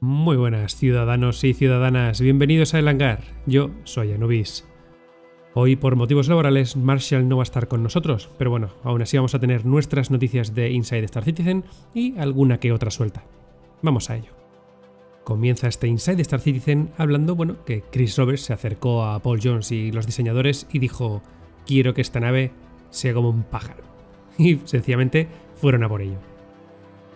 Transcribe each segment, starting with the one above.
Muy buenas ciudadanos y ciudadanas, bienvenidos a El Hangar. Yo soy Anubis. Hoy por motivos laborales Marshall no va a estar con nosotros, pero bueno, aún así vamos a tener nuestras noticias de Inside Star Citizen y alguna que otra suelta. Vamos a ello. Comienza este Inside Star Citizen hablando, bueno, que Chris Roberts se acercó a Paul Jones y los diseñadores y dijo, quiero que esta nave sea como un pájaro. Y sencillamente fueron a por ello.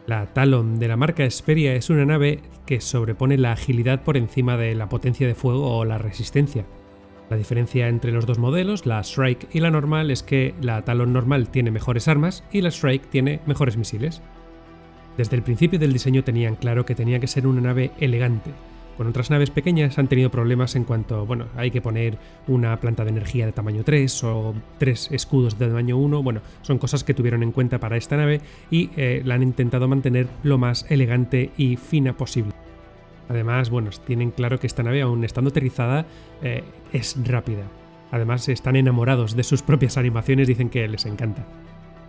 La Talon de la marca Esperia es una nave que sobrepone la agilidad por encima de la potencia de fuego o la resistencia. La diferencia entre los dos modelos, la Strike y la normal, es que la Talon normal tiene mejores armas y la Strike tiene mejores misiles. Desde el principio del diseño tenían claro que tenía que ser una nave elegante, con otras naves pequeñas han tenido problemas en cuanto, bueno, hay que poner una planta de energía de tamaño 3 o tres escudos de tamaño 1. Bueno, son cosas que tuvieron en cuenta para esta nave y eh, la han intentado mantener lo más elegante y fina posible. Además, bueno, tienen claro que esta nave, aún estando aterrizada, eh, es rápida. Además, están enamorados de sus propias animaciones, dicen que les encanta.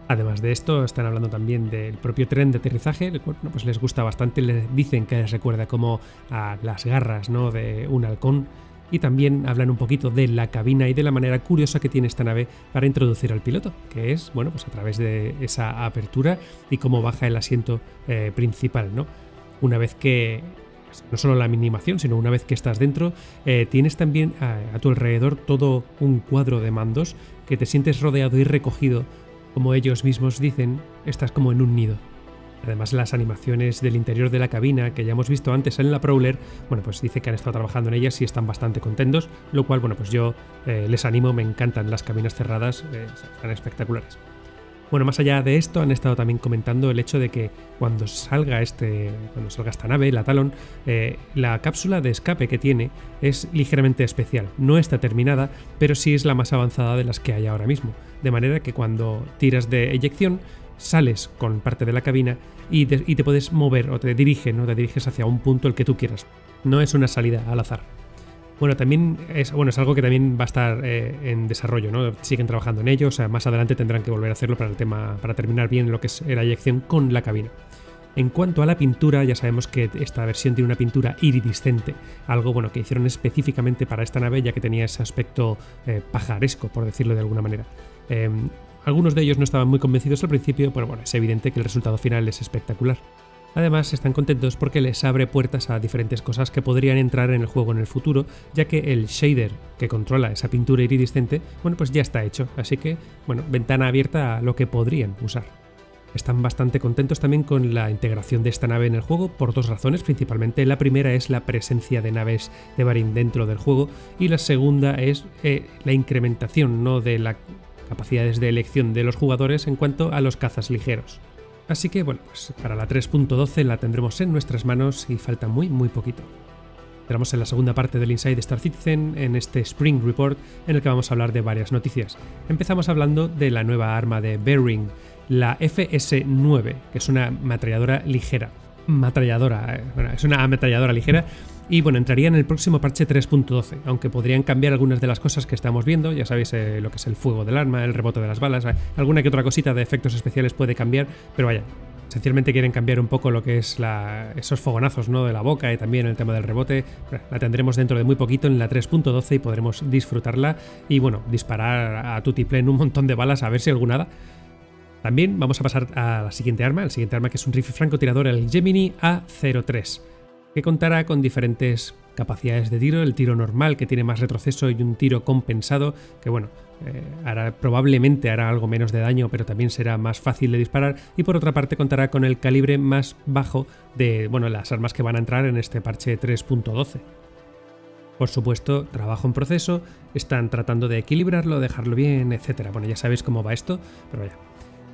Además de esto, están hablando también del propio tren de aterrizaje, bueno, pues les gusta bastante, les dicen que les recuerda como a las garras de un halcón y también hablan un poquito de la cabina y de la manera curiosa que tiene esta nave para introducir al piloto, que es, bueno, pues a través de esa apertura y cómo baja el asiento eh, principal, ¿no? Una vez que no solo la minimación, sino una vez que estás dentro, eh, tienes también a, a, tu alrededor todo un cuadro de mandos que te sientes rodeado y recogido como ellos mismos dicen, estás como en un nido. Además, las animaciones del interior de la cabina que ya hemos visto antes en la Prowler, bueno, pues dice que han estado trabajando en ellas y están bastante contentos, lo cual, bueno, pues yo eh, les animo, me encantan las cabinas cerradas, eh, están espectaculares. Bueno, más allá de esto, han estado también comentando el hecho de que cuando salga este, cuando salga esta nave, la Talon, eh, la cápsula de escape que tiene es ligeramente especial. No está terminada, pero sí es la más avanzada de las que hay ahora mismo. De manera que cuando tiras de eyección, sales con parte de la cabina y te, puedes mover o te dirigen, ¿no? te diriges hacia un punto el que tú quieras. No es una salida al azar. Bueno, también es, bueno, es algo que también va a estar eh, en desarrollo, ¿no? Siguen trabajando en ello, o sea, más adelante tendrán que volver a hacerlo para el tema, para terminar bien lo que es la eyección con la cabina. En cuanto a la pintura, ya sabemos que esta versión tiene una pintura iridiscente, algo bueno que hicieron específicamente para esta nave ya que tenía ese aspecto eh, pajaresco, por decirlo de alguna manera. Eh, algunos de ellos no estaban muy convencidos al principio, pero bueno, es evidente que el resultado final es espectacular. Además, están contentos porque les abre puertas a diferentes cosas que podrían entrar en el juego en el futuro, ya que el shader que controla esa pintura iridiscente, bueno, pues ya está hecho, así que, bueno, ventana abierta a lo que podrían usar. Están bastante contentos también con la integración de esta nave en el juego por dos razones, principalmente la primera es la presencia de naves de Barin dentro del juego y la segunda es eh, la incrementación ¿no? de las capacidades de elección de los jugadores en cuanto a los cazas ligeros. Así que bueno, pues para la 3.12 la tendremos en nuestras manos y falta muy muy poquito. Entramos en la segunda parte del Inside Star Citizen en este Spring Report en el que vamos a hablar de varias noticias. Empezamos hablando de la nueva arma de Bearing, la FS9, que es una ametralladora ligera. Matralladora, eh, bueno, es una ametralladora ligera y bueno, entraría en el próximo parche 3.12, aunque podrían cambiar algunas de las cosas que estamos viendo, ya sabéis eh, lo que es el fuego del arma, el rebote de las balas, eh, alguna que otra cosita de efectos especiales puede cambiar, pero vaya, Sencillamente quieren cambiar un poco lo que es la, esos fogonazos ¿no? de la boca y también el tema del rebote. La tendremos dentro de muy poquito en la 3.12 y podremos disfrutarla y bueno, disparar a tutiplén un montón de balas a ver si alguna da. También vamos a pasar a la siguiente arma, el siguiente arma que es un rifle francotirador, el Gemini A03 que contará con diferentes capacidades de tiro, el tiro normal que tiene más retroceso y un tiro compensado que bueno, eh, hará, probablemente hará algo menos de daño pero también será más fácil de disparar y por otra parte contará con el calibre más bajo de bueno, las armas que van a entrar en este parche 3.12. Por supuesto, trabajo en proceso, están tratando de equilibrarlo, dejarlo bien, etc. Bueno, ya sabéis cómo va esto, pero ya.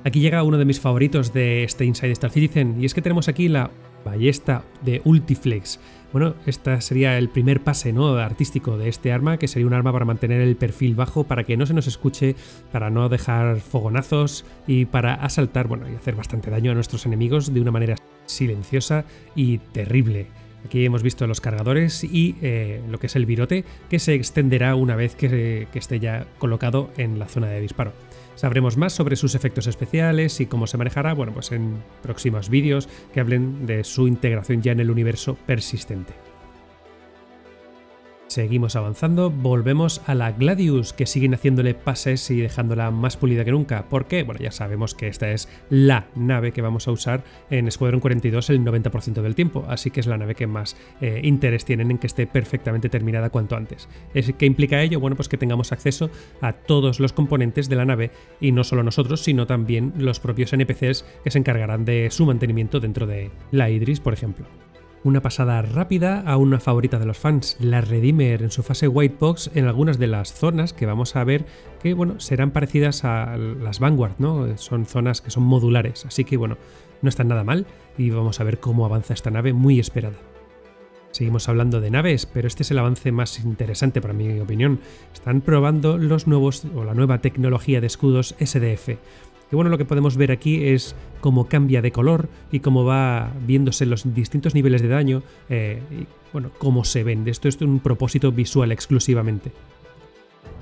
Aquí llega uno de mis favoritos de este Inside Star Citizen y es que tenemos aquí la ballesta de Ultiflex. Bueno, este sería el primer pase ¿no? artístico de este arma, que sería un arma para mantener el perfil bajo, para que no se nos escuche, para no dejar fogonazos y para asaltar, bueno, y hacer bastante daño a nuestros enemigos de una manera silenciosa y terrible. Aquí hemos visto los cargadores y eh, lo que es el virote, que se extenderá una vez que, que esté ya colocado en la zona de disparo. Sabremos más sobre sus efectos especiales y cómo se manejará, bueno, pues en próximos vídeos que hablen de su integración ya en el universo persistente. Seguimos avanzando, volvemos a la Gladius, que siguen haciéndole pases y dejándola más pulida que nunca. ¿Por qué? Bueno, ya sabemos que esta es la nave que vamos a usar en Escuadrón 42 el 90% del tiempo, así que es la nave que más eh, interés tienen en que esté perfectamente terminada cuanto antes. ¿Qué implica ello? Bueno, pues que tengamos acceso a todos los componentes de la nave, y no solo nosotros, sino también los propios NPCs que se encargarán de su mantenimiento dentro de la Idris, por ejemplo una pasada rápida a una favorita de los fans, la Redeemer en su fase White Box en algunas de las zonas que vamos a ver que bueno, serán parecidas a las Vanguard, ¿no? Son zonas que son modulares, así que bueno, no están nada mal y vamos a ver cómo avanza esta nave muy esperada. Seguimos hablando de naves, pero este es el avance más interesante para mi opinión. Están probando los nuevos o la nueva tecnología de escudos SDF, que bueno, lo que podemos ver aquí es cómo cambia de color y cómo va viéndose los distintos niveles de daño eh, y bueno, cómo se ven. Esto es un propósito visual exclusivamente.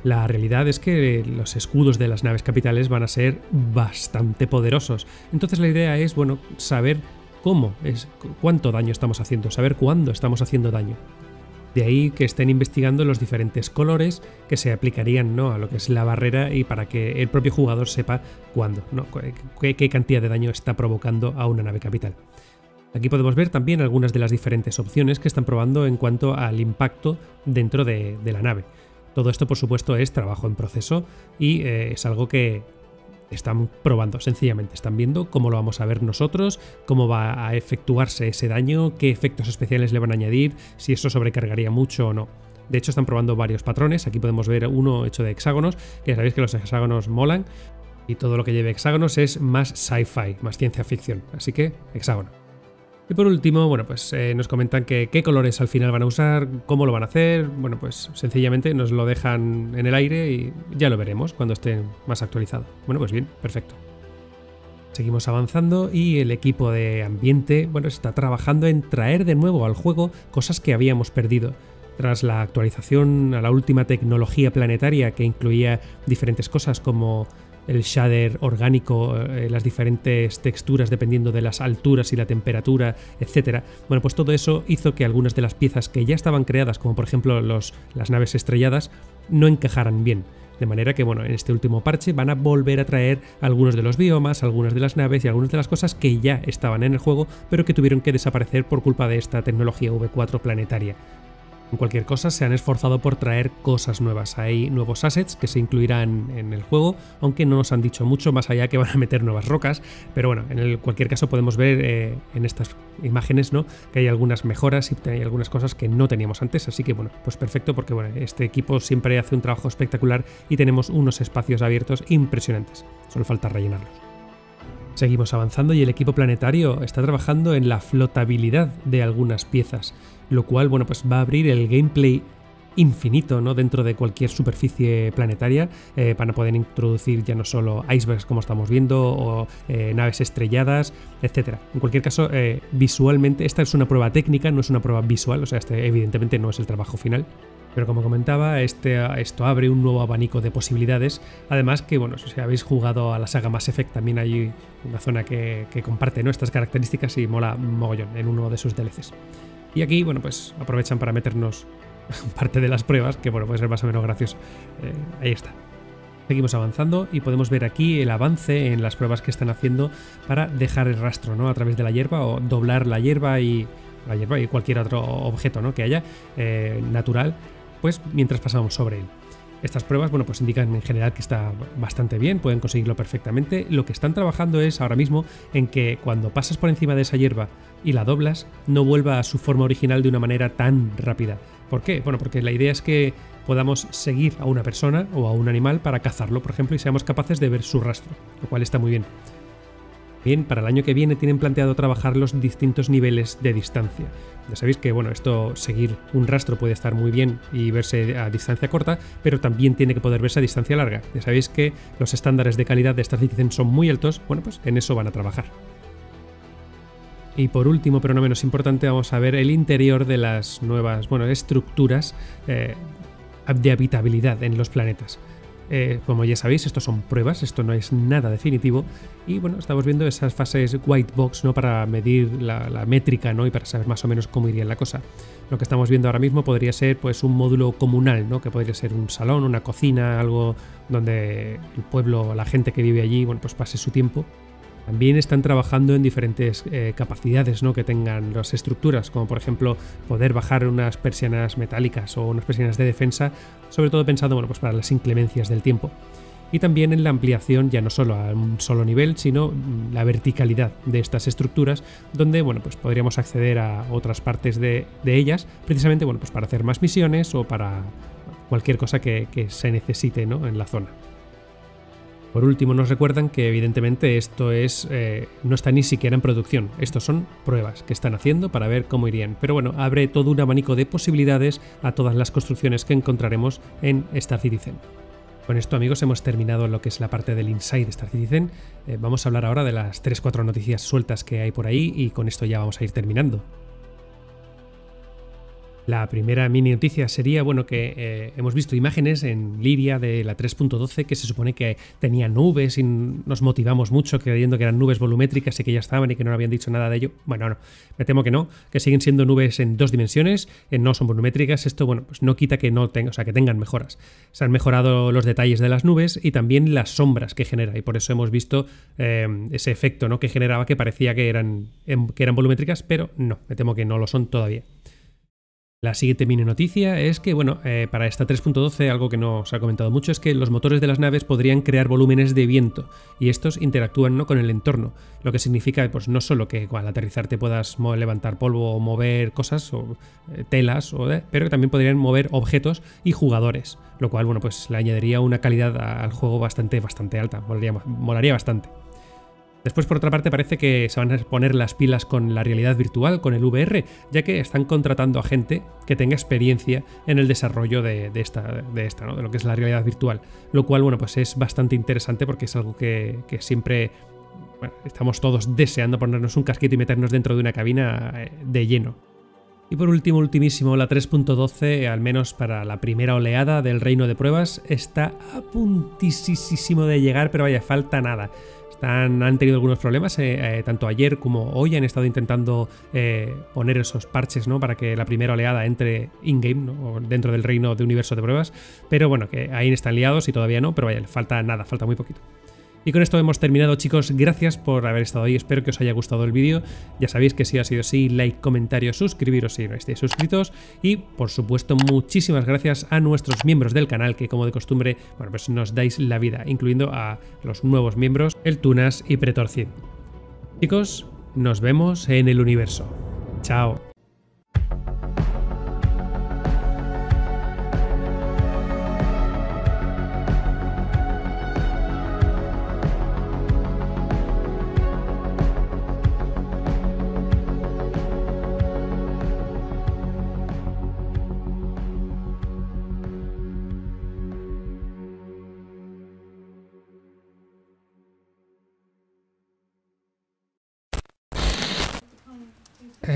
La realidad es que los escudos de las naves capitales van a ser bastante poderosos. Entonces la idea es, bueno, saber cómo es, cuánto daño estamos haciendo, saber cuándo estamos haciendo daño. De ahí que estén investigando los diferentes colores que se aplicarían ¿no? a lo que es la barrera y para que el propio jugador sepa cuándo, ¿no? qué, cantidad de daño está provocando a una nave capital. Aquí podemos ver también algunas de las diferentes opciones que están probando en cuanto al impacto dentro de, la nave. Todo esto, por supuesto, es trabajo en proceso y eh, es algo que, están probando, sencillamente. Están viendo cómo lo vamos a ver nosotros, cómo va a efectuarse ese daño, qué efectos especiales le van a añadir, si eso sobrecargaría mucho o no. De hecho, están probando varios patrones. Aquí podemos ver uno hecho de hexágonos, que ya sabéis que los hexágonos molan. Y todo lo que lleve hexágonos es más sci-fi, más ciencia ficción. Así que, hexágono. Y por último, bueno, pues eh, nos comentan que qué colores al final van a usar, cómo lo van a hacer. Bueno, pues sencillamente nos lo dejan en el aire y ya lo veremos cuando esté más actualizado. Bueno, pues bien, perfecto. Seguimos avanzando y el equipo de ambiente, bueno, está trabajando en traer de nuevo al juego cosas que habíamos perdido. Tras la actualización a la última tecnología planetaria que incluía diferentes cosas como el shader orgánico, eh, las diferentes texturas dependiendo de las alturas y la temperatura, etc. Bueno, pues todo eso hizo que algunas de las piezas que ya estaban creadas, como por ejemplo los, las naves estrelladas, no encajaran bien. De manera que, bueno, en este último parche van a volver a traer algunos de los biomas, algunas de las naves y algunas de las cosas que ya estaban en el juego, pero que tuvieron que desaparecer por culpa de esta tecnología V4 planetaria. En cualquier cosa, se han esforzado por traer cosas nuevas. Hay nuevos assets que se incluirán en el juego, aunque no nos han dicho mucho más allá que van a meter nuevas rocas. Pero bueno, en cualquier caso podemos ver eh, en estas imágenes ¿no? que hay algunas mejoras y hay algunas cosas que no teníamos antes. Así que bueno, pues perfecto porque bueno, este equipo siempre hace un trabajo espectacular y tenemos unos espacios abiertos impresionantes. Solo falta rellenarlos. Seguimos avanzando y el equipo planetario está trabajando en la flotabilidad de algunas piezas lo cual, bueno, pues va a abrir el gameplay infinito ¿no? dentro de cualquier superficie planetaria eh, para poder introducir ya no solo icebergs como estamos viendo o eh, naves estrelladas, etcétera. En cualquier caso, eh, visualmente, esta es una prueba técnica, no es una prueba visual, o sea, este evidentemente no es el trabajo final. Pero como comentaba, este, esto abre un nuevo abanico de posibilidades. Además que, bueno, si habéis jugado a la saga Mass Effect, también hay una zona que, comparte ¿no? estas características y mola mogollón en uno de sus DLCs. Y aquí, bueno, pues aprovechan para meternos parte de las pruebas, que bueno, puede ser más o menos gracioso. Eh, ahí está. Seguimos avanzando y podemos ver aquí el avance en las pruebas que están haciendo para dejar el rastro, ¿no? A través de la hierba o doblar la hierba y la hierba y cualquier otro objeto, ¿no? Que haya eh, natural, pues mientras pasamos sobre él. Estas pruebas, bueno, pues indican en general que está bastante bien, pueden conseguirlo perfectamente. Lo que están trabajando es ahora mismo en que cuando pasas por encima de esa hierba y la doblas, no vuelva a su forma original de una manera tan rápida. ¿Por qué? Bueno, porque la idea es que podamos seguir a una persona o a un animal para cazarlo, por ejemplo, y seamos capaces de ver su rastro, lo cual está muy bien. Bien, para el año que viene tienen planteado trabajar los distintos niveles de distancia. Ya sabéis que bueno, esto seguir un rastro puede estar muy bien y verse a distancia corta, pero también tiene que poder verse a distancia larga. Ya sabéis que los estándares de calidad de estas licencias son muy altos, bueno, pues en eso van a trabajar. Y por último, pero no menos importante, vamos a ver el interior de las nuevas bueno, estructuras eh, de habitabilidad en los planetas. Eh, como ya sabéis, esto son pruebas, esto no es nada definitivo. Y bueno, estamos viendo esas fases white box, ¿no? Para medir la, métrica, ¿no? Y para saber más o menos cómo iría la cosa. Lo que estamos viendo ahora mismo podría ser pues un módulo comunal, ¿no? Que podría ser un salón, una cocina, algo donde el pueblo, la gente que vive allí, bueno, pues pase su tiempo. También están trabajando en diferentes eh, capacidades ¿no? que tengan las estructuras, como por ejemplo poder bajar unas persianas metálicas o unas persianas de defensa, sobre todo pensando bueno, pues para las inclemencias del tiempo. Y también en la ampliación ya no solo a un solo nivel, sino la verticalidad de estas estructuras, donde bueno, pues podríamos acceder a otras partes de, ellas, precisamente bueno, pues para hacer más misiones o para cualquier cosa que, se necesite ¿no? en la zona. Por último, nos recuerdan que evidentemente esto es eh, no está ni siquiera en producción. Estos son pruebas que están haciendo para ver cómo irían. Pero bueno, abre todo un abanico de posibilidades a todas las construcciones que encontraremos en Star Citizen. Con esto amigos hemos terminado lo que es la parte del Inside Star Citizen. Eh, vamos a hablar ahora de las 3-4 noticias sueltas que hay por ahí y con esto ya vamos a ir terminando. La primera mini noticia sería, bueno, que eh, hemos visto imágenes en Liria de la 3.12 que se supone que tenía nubes y nos motivamos mucho creyendo que eran nubes volumétricas y que ya estaban y que no habían dicho nada de ello. Bueno, no, me temo que no, que siguen siendo nubes en dos dimensiones, eh, no son volumétricas. Esto, bueno, pues no quita que no tengan, o sea, que tengan mejoras. Se han mejorado los detalles de las nubes y también las sombras que genera y por eso hemos visto eh, ese efecto, ¿no? Que generaba que parecía que eran, em, que eran volumétricas, pero no, me temo que no lo son todavía. La siguiente mini noticia es que, bueno, eh, para esta 3.12 algo que no se ha comentado mucho es que los motores de las naves podrían crear volúmenes de viento y estos interactúan ¿no? con el entorno, lo que significa pues no solo que al aterrizar te puedas levantar polvo o mover cosas o eh, telas, o, pero también podrían mover objetos y jugadores, lo cual, bueno, pues le añadiría una calidad al juego bastante, bastante alta, molaría bastante. Después, por otra parte, parece que se van a poner las pilas con la realidad virtual, con el VR, ya que están contratando a gente que tenga experiencia en el desarrollo de, esta, de, esta ¿no? de lo que es la realidad virtual. Lo cual, bueno, pues es bastante interesante porque es algo que, siempre estamos todos deseando ponernos un casquito y meternos dentro de una cabina eh, de lleno. Y por último, ultimísimo, la 3.12, al menos para la primera oleada del reino de pruebas, está a puntísimo de llegar, pero vaya, falta nada han tenido algunos problemas, eh, eh, tanto ayer como hoy han estado intentando eh, poner esos parches ¿no? para que la primera oleada entre in-game, o dentro del reino de universo de pruebas, pero bueno, que ahí están liados y todavía no, pero vaya, falta nada, falta muy poquito. Y con esto hemos terminado chicos, gracias por haber estado ahí, espero que os haya gustado el vídeo, ya sabéis que si ha sido así, like, comentario, suscribiros si no estáis suscritos y por supuesto muchísimas gracias a nuestros miembros del canal que como de costumbre, bueno pues nos dais la vida, incluyendo a los nuevos miembros, el Tunas y Pretorcid. Chicos, nos vemos en el universo. Chao.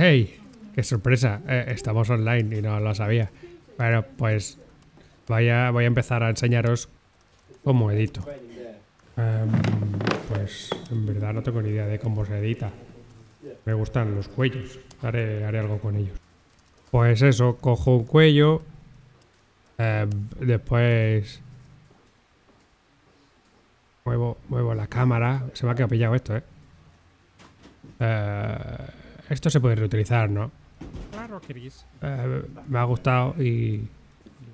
¡Hey! ¡Qué sorpresa! Eh, estamos online y no lo sabía. Bueno, pues voy a, voy a empezar a enseñaros cómo edito. Em, pues en verdad no tengo ni idea de cómo se edita. Me gustan los cuellos. Haré, haré algo con ellos. Pues eso, cojo un cuello. Em, después muevo, muevo la cámara. Se me ha quedado pillado esto, ¿eh? eh esto se puede reutilizar, ¿no? Claro, Chris. Eh, me ha gustado y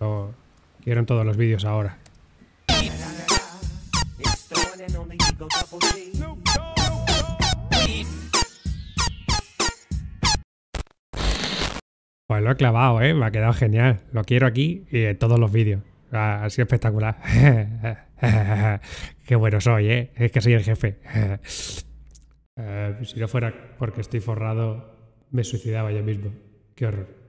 lo quiero en todos los vídeos ahora. Pues lo he clavado, ¿eh? Me ha quedado genial. Lo quiero aquí y en todos los vídeos. Ha sido espectacular. Qué bueno soy, ¿eh? Es que soy el jefe. Eh, si no fuera porque estoy forrado, me suicidaba yo mismo. Qué horror.